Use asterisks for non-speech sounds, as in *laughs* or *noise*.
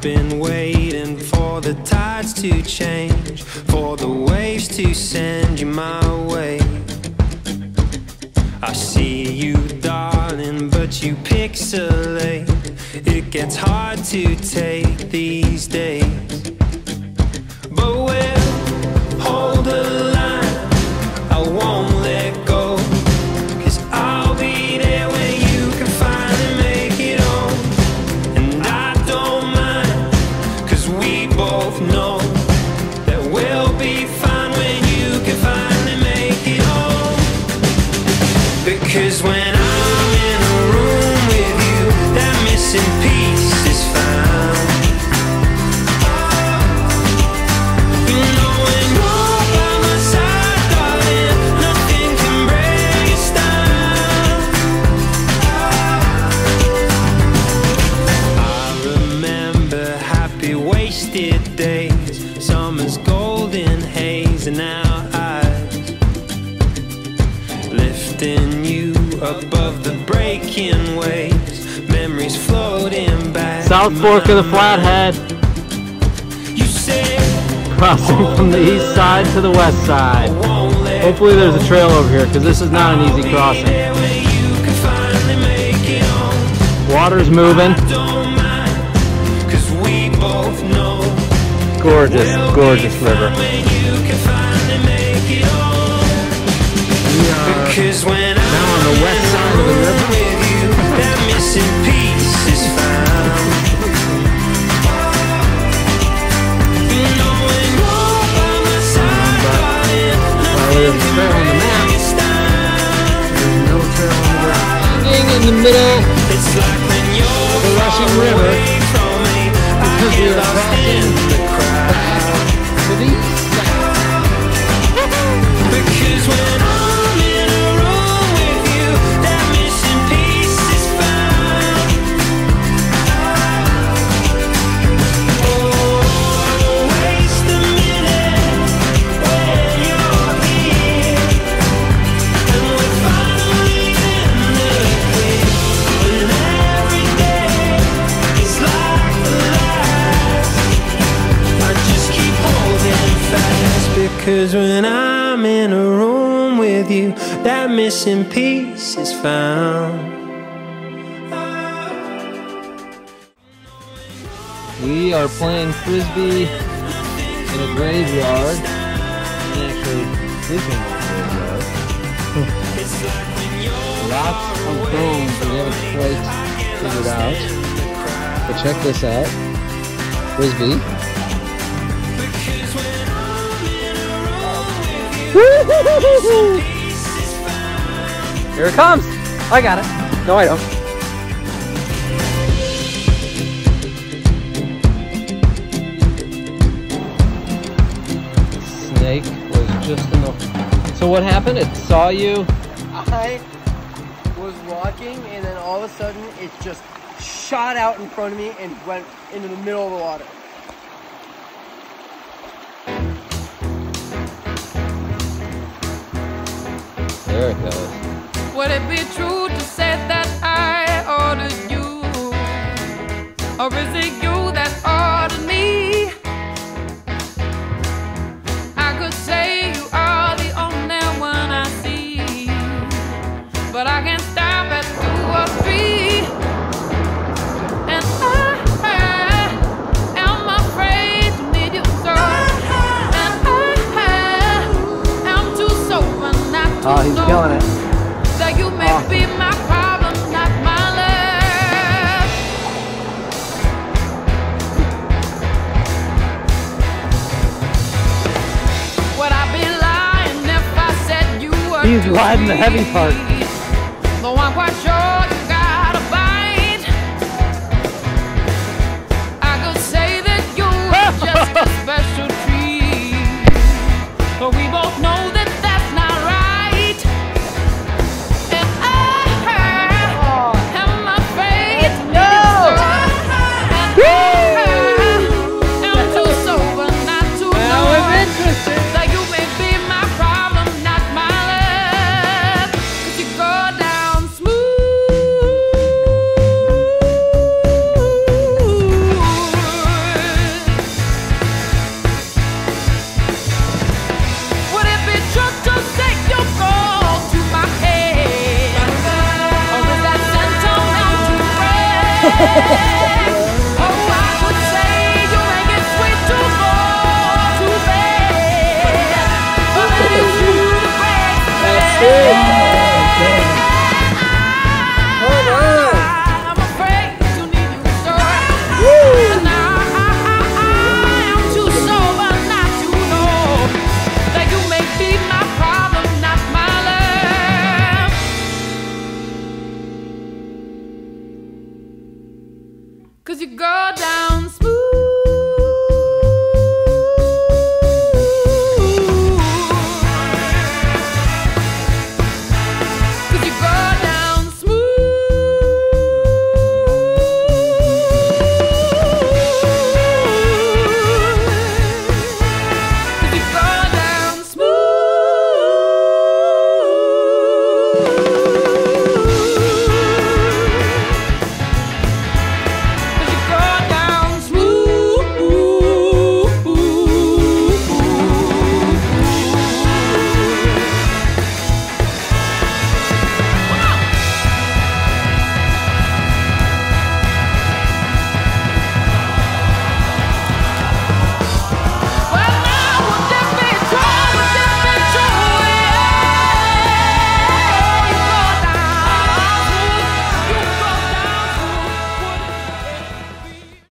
Been waiting for the tides to change, for the waves to send you my way. I see you, darling, but you pixelate. It gets hard to take these days. Happy wasted days, summer's golden haze in our eyes, lifting you above the breaking waves, memories floating back. South Fork of the Flathead, crossing from the east side to the west side. Hopefully there's a trail over here because this is not an easy crossing. Water's when both know Gorgeous, gorgeous river. you can finally make it home. We are Because when now on the west side of the river. with you, that missing piece is found. You know when you're by my side, darling, Well, there's a trail on the map. it's. There's no trail on the ground. In the middle I because when I'm in a room with you, that missing piece is found. We are playing frisbee in a graveyard. Actually in a graveyard. Lots of bones we haven't quite figured out. But check this out. Frisbee. Here it comes. I got it. No, I don't. Snake was just in the. So what happened? It saw you. I was walking and then all of a sudden it just shot out in front of me and went into the middle of the water. It. Would it be true to say that I ordered you? Or is it you He's riding the heavy part. Though I'm quite sure you got a bite. I could say that you were just *laughs* 呵 *laughs* 呵 Cause you go down